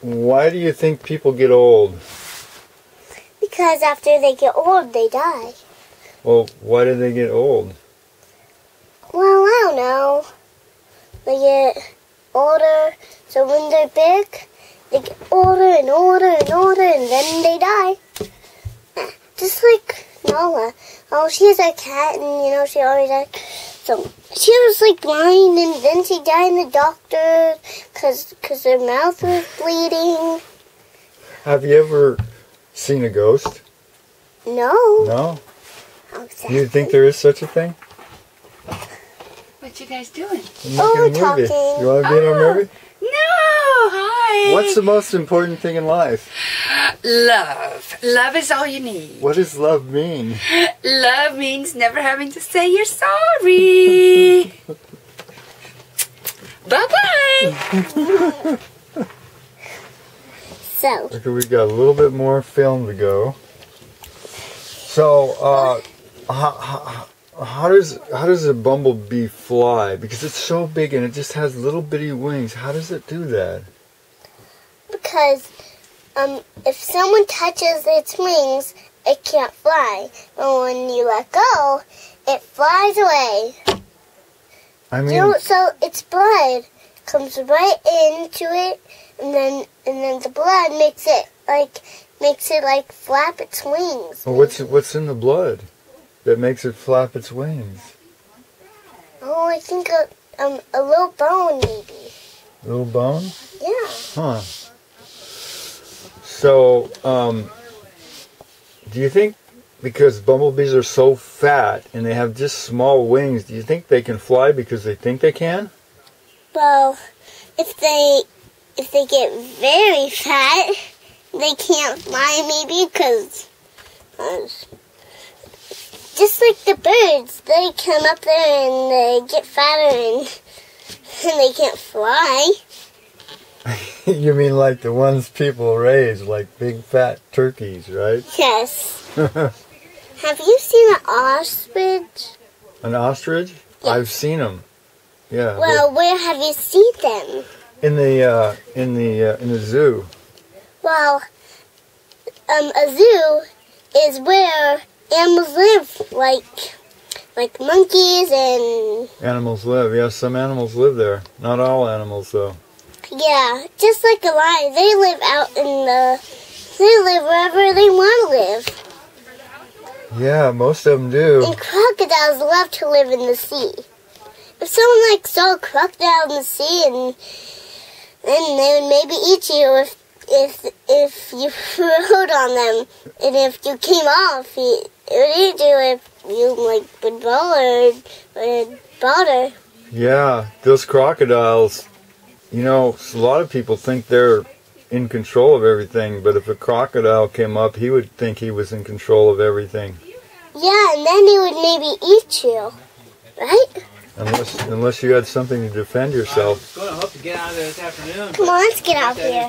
why do you think people get old? Because after they get old, they die. Well, why do they get old? Well, I don't know. They get older, so when they're big, they get older and older and older, and then they die. Just like Nala. Oh, she has a cat, and you know she always died. So she was like blind, and then she died in the doctor because cause her mouth was bleeding. Have you ever seen a ghost? No. No? How Do you think there is such a thing? What you guys doing? We're Oh, making a oh, talking. You want to be in our Oh. movie? No, hi. What's the most important thing in life? love? Love is all you need. What does love mean? Love means never having to say you're sorry. bye bye. So, Okay, we got a little bit more film to go. So, uh, how, how, how does how does a bumblebee fly? Because it's so big and it just has little bitty wings. How does it do that? because um, if someone touches its wings, it can't fly. But when you let go, it flies away. I mean, You know, so its blood comes right into it, and then and then the blood makes it like makes it like flap its wings. well, what's what's in the blood that makes it flap its wings? Oh, I think a um a little bone maybe. A Little bone? Yeah. Huh. So, um, do you think because bumblebees are so fat and they have just small wings, do you think they can fly because they think they can? Well, if they if they get very fat, they can't fly maybe because just like the birds, they come up there and they get fatter and and they can't fly. you mean like the ones people raise, like big fat turkeys, right? Yes. Have you seen an ostrich? An ostrich? Yeah. I've seen them. Yeah. Well, where have you seen them? in the uh, in the uh, in the zoo. Well, um, a zoo is where animals live, like like monkeys and Animals live. Yeah, some animals live there. Not all animals, though. Yeah, just like a lion. They live out in the. They live wherever they want to live. Yeah, most of them do. And crocodiles love to live in the sea. If someone like saw a crocodile in the sea, and then they would maybe eat you if if if you rode on them, and if you came off, it would eat you if you like would bowl or would bother. Yeah, those crocodiles. You know, a lot of people think they're in control of everything, but if a crocodile came up, he would think he was in control of everything. Yeah, and then he would maybe eat you, right? Unless unless you had something to defend yourself. Going to hope to get out of there this afternoon. Come on, let's get out of here.